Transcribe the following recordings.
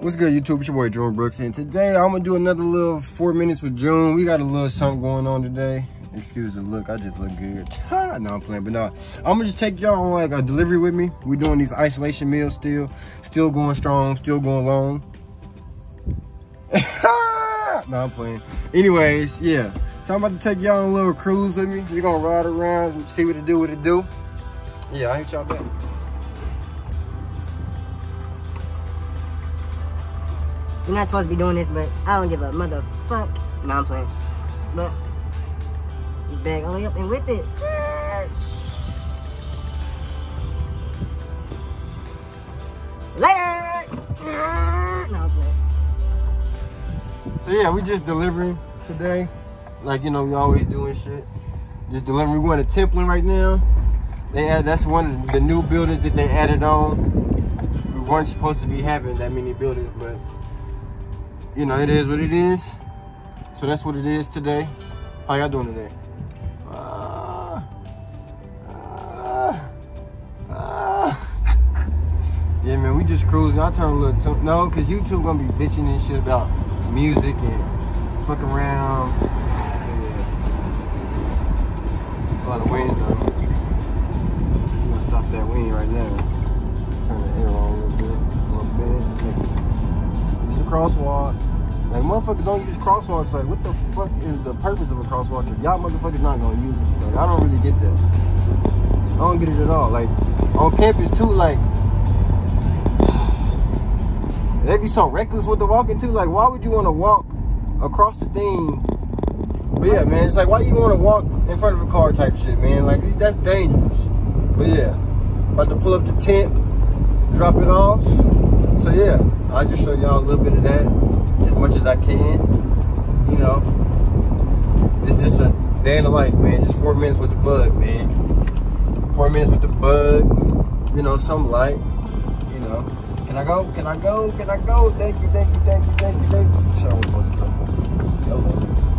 What's good, YouTube? It's your boy, June Brooks, and today I'm gonna do another little four minutes with June. We got a little something going on today. Excuse the look, I just look good. no, I'm playing, but no. I'm gonna just take y'all on like a delivery with me. We're doing these isolation meals still. Still going strong, still going long. no, I'm playing. Anyways, yeah. So I'm about to take y'all on a little cruise with me. We're gonna ride around, see what it do, what it do. Yeah, I hit y'all back. You're not supposed to be doing this, but I don't give a motherfuck. No, I'm playing. But just bag all the way up and whip it. Later. No. So yeah, we just delivering today. Like, you know, we always doing shit. Just delivering. We're going to Templin right now. They add, that's one of the new buildings that they added on. We weren't supposed to be having that many buildings, but you know, it is what it is. So that's what it is today. How y'all doing today? Uh, uh, uh. yeah, man, we just cruising. I turn a little, no, because YouTube gonna be bitching and shit about music and fucking around. It's a lot of wind though. I'm gonna stop that wind right now. Turn the air crosswalk. Like motherfuckers don't use crosswalks. Like what the fuck is the purpose of a crosswalk if y'all motherfuckers not gonna use it? Like I don't really get that. I don't get it at all. Like on campus too, like they be so reckless with the walking too. Like why would you want to walk across the thing? But yeah, man, it's like why you want to walk in front of a car type shit, man? Like that's dangerous. But yeah, about to pull up the tent, drop it off. So yeah, I'll just show y'all a little bit of that as much as I can. You know, it's just a day in the life, man. Just four minutes with the bug, man. Four minutes with the bug. You know, some light. You know, can I go? Can I go? Can I go? Thank you, thank you, thank you, thank you, thank you. I'm supposed to go.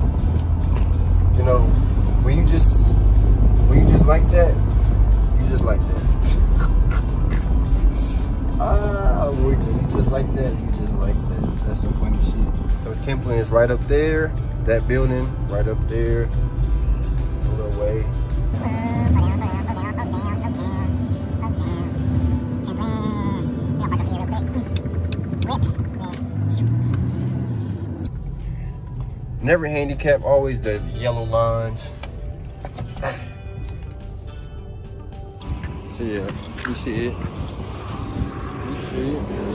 You just like that. That's some funny shit. So Templin is right up there. That building right up there. A little way. Never handicap, always the yellow lines. So yeah, you see it. You see it.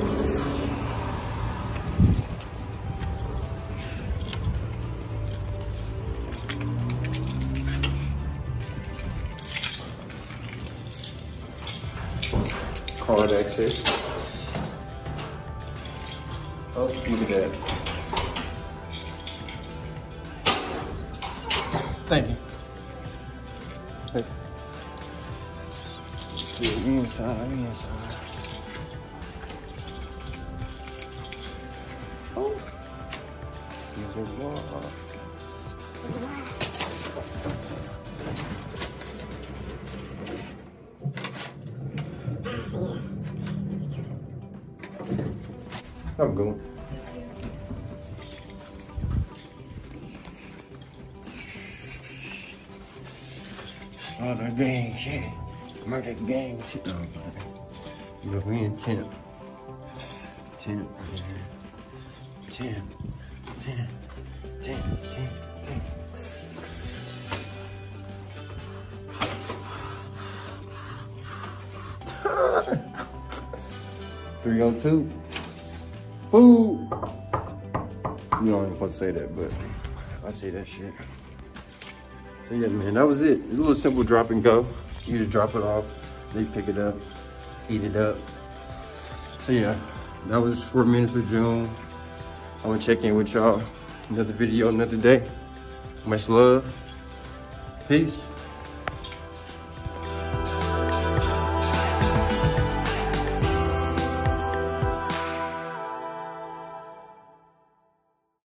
Card exit. Oh, look at that. Thank you. Hey. See, inside, inside. Oh. Here's a wall. I'm going. Start that gang shit. That gang shit. Oh, no, you know, we in 10. 10. 10. 10. 10. 10. 10. Three oh two. Food. You don't even supposed to say that, but I say that shit. So yeah, man, that was it. A little simple drop and go. You just drop it off, they pick it up, eat it up. So yeah, that was four minutes with June. I'm gonna check in with y'all. Another video, another day. Much love. Peace.